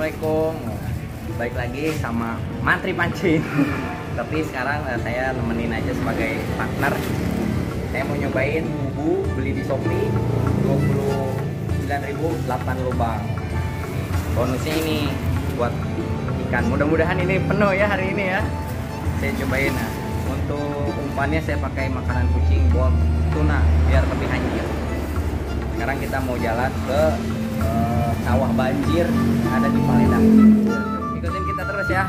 Assalamualaikum. Baik lagi sama Mantri Pancing. Tapi sekarang eh, saya nemenin aja sebagai partner. Saya mau nyobain bubu beli di Shopee 29.000 8 lubang. Bonusnya ini buat ikan. Mudah-mudahan ini penuh ya hari ini ya. Saya cobain nah. Untuk umpannya saya pakai makanan kucing buat tuna biar lebih anjir. Sekarang kita mau jalan ke sawah banjir yang ada di Paledang. Ikutin kita terus ya.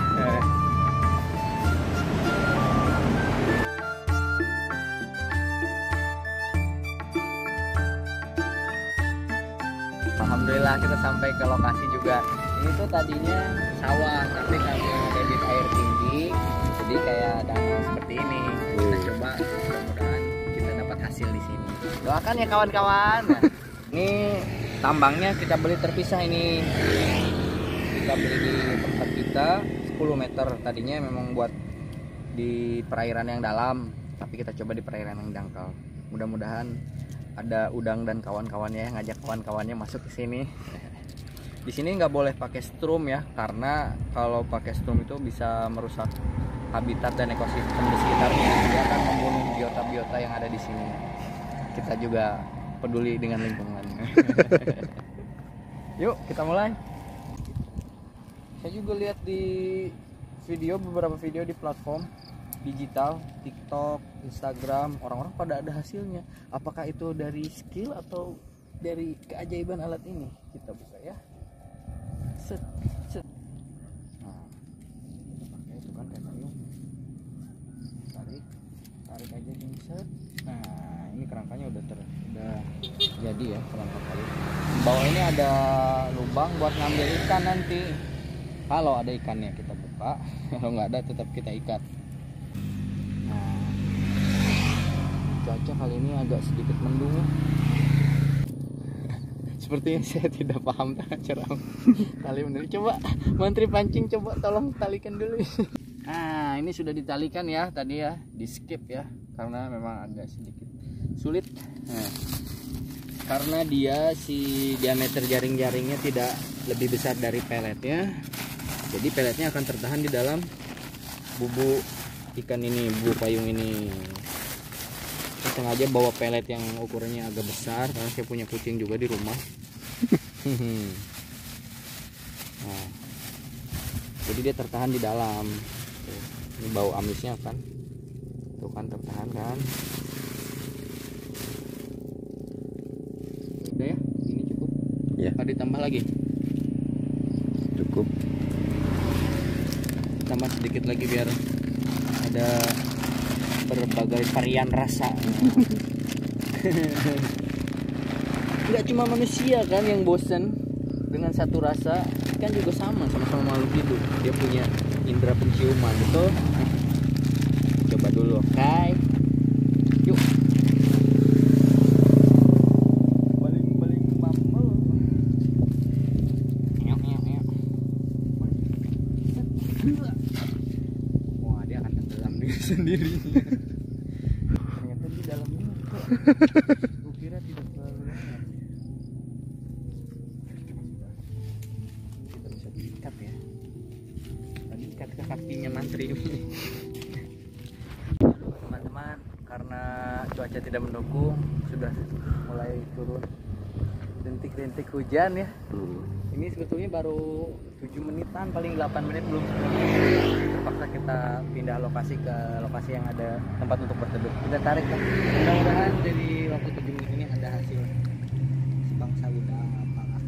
Alhamdulillah kita sampai ke lokasi juga. Ini tuh tadinya sawah, tapi karena debit air tinggi, jadi kayak danau seperti ini. Kita coba, mudah-mudahan kita dapat hasil di sini. Doakan ya kawan-kawan. Ini tambangnya kita beli terpisah ini. Kita beli di tempat kita 10 meter. Tadinya memang buat di perairan yang dalam, tapi kita coba di perairan yang dangkal. Mudah-mudahan ada udang dan kawan-kawannya yang ngajak kawan-kawannya masuk ke sini. Di sini nggak boleh pakai strum ya, karena kalau pakai strum itu bisa merusak habitat dan ekosistem di sekitarnya. Dia akan membunuh biota-biota yang ada di sini. Kita juga peduli dengan lingkungan. Yuk, kita mulai. Saya juga lihat di video beberapa video di platform digital, TikTok, Instagram, orang-orang pada ada hasilnya. Apakah itu dari skill atau dari keajaiban alat ini? Kita buka ya. Set, set. Nah, itu kan kayak. Tarik, tarik aja gini set. Nah, ini kerangkanya udah ter, udah jadi ya kerangka kayu. Di bawah ini ada lubang buat ngambil ikan nanti. Kalau ada ikannya kita buka, kalau nggak ada tetap kita ikat. Nah, cuaca kali ini agak sedikit mendung. Sepertinya saya tidak paham cara tali benar. Coba Menteri pancing coba tolong talikan dulu. Nah, ini sudah ditalikan ya tadi ya, di skip ya, karena memang agak sedikit sulit. Nah, karena dia si diameter jaring-jaringnya tidak lebih besar dari peletnya, jadi peletnya akan tertahan di dalam bubu ikan ini bubu payung ini. Saya sengaja bawa pelet yang ukurannya agak besar karena saya punya kucing juga di rumah. Nah, jadi dia tertahan di dalam. Ini bau amisnya kan. Tuh kan tertahan kan udah ya ini cukup Ya. apa ditambah lagi. Cukup. Tambah sedikit lagi biar ada berbagai varian rasa. Nggak cuma manusia kan yang bosen dengan satu rasa. Kan juga sama sama-sama makhluk hidup. Dia punya indera penciuman. Betul? Coba dulu. Oke yuk baling-baling mamel Nyok, nyok, nyok. Wah dia akan sendirinya. Ternyata di dalam ini kok. Kira tidak terlalu dalam. Kita bisa diikat ya. Tadi ikat ke kakinya mantri ini. Teman-teman, karena cuaca tidak mendukung, sudah mulai turun rintik-rintik hujan ya ini sebetulnya baru 7 menitan paling 8 menit belum. 10 menit terpaksa kita pindah lokasi ke lokasi yang ada tempat untuk berteduh. Kita tarik ya mudah-mudahan dari waktu 7 menit ini ada hasil sebangsa udang apalah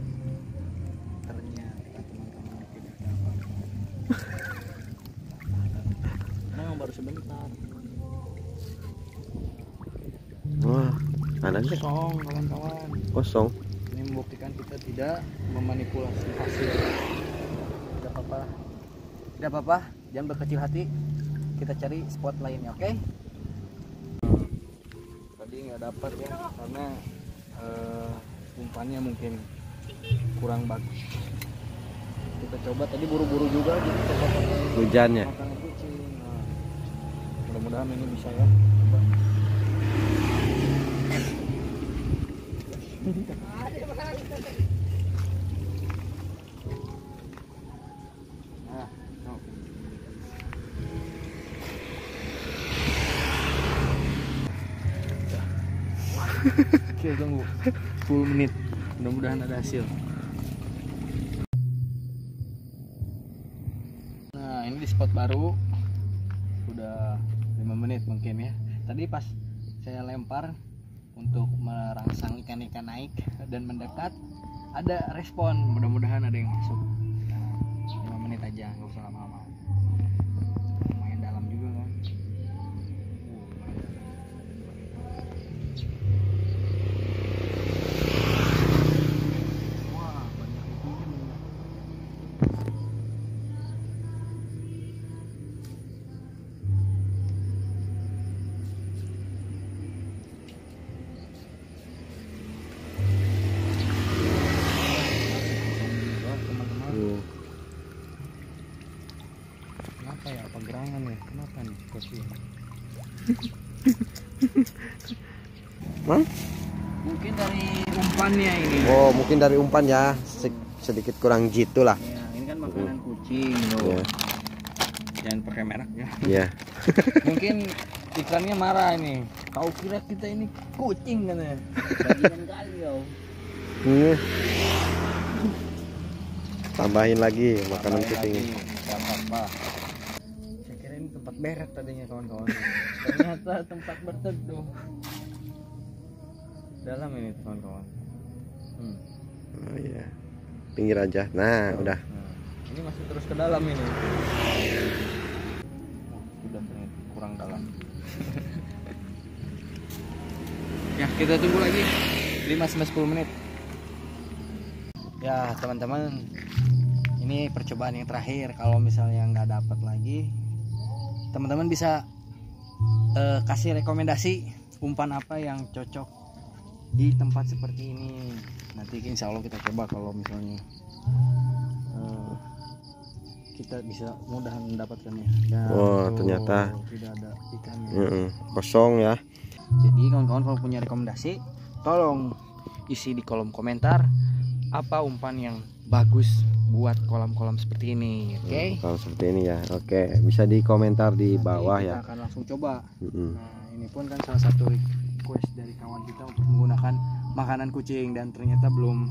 ternyata teman-teman tidak dapat. Memang baru sebentar. Wah ada nggak? Kosong kawan-kawan. Kosong membuktikan kita tidak memanipulasi hasil. Tidak apa-apa. Tidak apa-apa. Jangan berkecil hati. Kita cari spot lainnya oke? Tadi nggak dapat ya karena eh, umpannya mungkin kurang bagus. Kita coba tadi buru-buru juga jadi hujannya. nah, mudah-mudahan ini bisa ya. coba Oke tunggu. 10 menit. Mudah-mudahan ada hasil. Nah ini di spot baru. Udah 5 menit mungkin ya. Tadi pas saya lempar untuk merangsang ikan-ikan naik dan mendekat ada respon. Mudah-mudahan ada yang masuk. Nah, 5 menit aja nggak usah lama-lama lumayan dalam juga kan wah banyak ikan teman-teman Hmm. Kenapa ya? Apa gerangan ya? Kenapa nih kursi ini? Hah? Mungkin dari umpannya ini. Oh, mungkin dari umpan ya. Se- sedikit kurang jitu lah. Ya, ini kan makanan kucing loh. Iya. Jangan pakai merek ya. Iya. Mungkin ikannya marah ini. Kau kira kita ini kucing katanya. Bagian kali kau. Hmm. Tambahin lagi makanan Tambahin kucing. lagi, apa-apa. Saya kira ini tempat beret tadinya kawan-kawan. Ternyata tempat berteduh. Dalam ini kawan-kawan. Hmm. Oh iya. Pinggir aja. Nah, udah. Nah, ini masih terus ke dalam ini. Oh, sudah ternyata kurang dalam. ya, kita tunggu lagi 5 sampai 10 menit. Ya, teman-teman. Ini percobaan yang terakhir. Kalau misalnya nggak dapat lagi, teman-teman bisa eh, kasih rekomendasi umpan apa yang cocok di tempat seperti ini. Nanti insya Allah kita coba kalau misalnya eh, kita bisa mudah mendapatkannya. Dan Wah, tuh, ternyata. tidak ada ikannya. Mm-mm. Kosong ya. Jadi kawan-kawan kalau punya rekomendasi, tolong isi di kolom komentar apa umpan yang bagus buat kolam-kolam seperti ini, oke? Hmm, Kalau seperti ini ya. Oke, bisa di komentar di Nanti bawah kita ya. akan langsung coba. Mm-mm. Nah, ini pun kan salah satu request dari kawan kita untuk menggunakan makanan kucing dan ternyata belum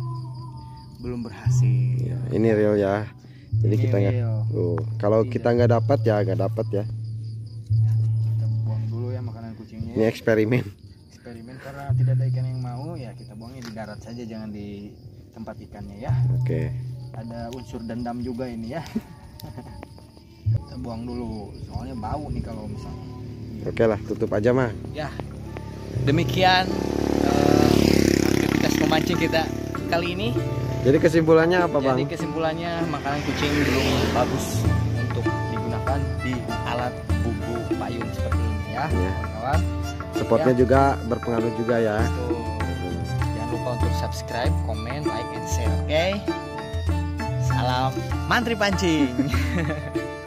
belum berhasil. Ya, ini real ya. Jadi Ini kita nggak. Tuh, kalau Tidak. kita nggak dapat ya nggak dapat ya. Kita buang dulu ya makanan kucingnya. Ini eksperimen. Eksperimen karena tidak ada ikan yang mau ya kita buangnya di darat saja jangan di tempat ikannya ya. Oke. Ada unsur dendam juga ini ya. kita buang dulu soalnya bau nih kalau misalnya. Oke lah, tutup aja mah. Ya, demikian eh, aktivitas memancing kita kali ini. Jadi kesimpulannya apa bang? Jadi kesimpulannya makanan kucing belum bagus untuk digunakan di alat buku payung seperti ini ya, Ya. kawan-kawan. Spotnya juga berpengaruh juga ya. Jangan lupa untuk subscribe, komen, like, and share, oke? Salam mantri pancing.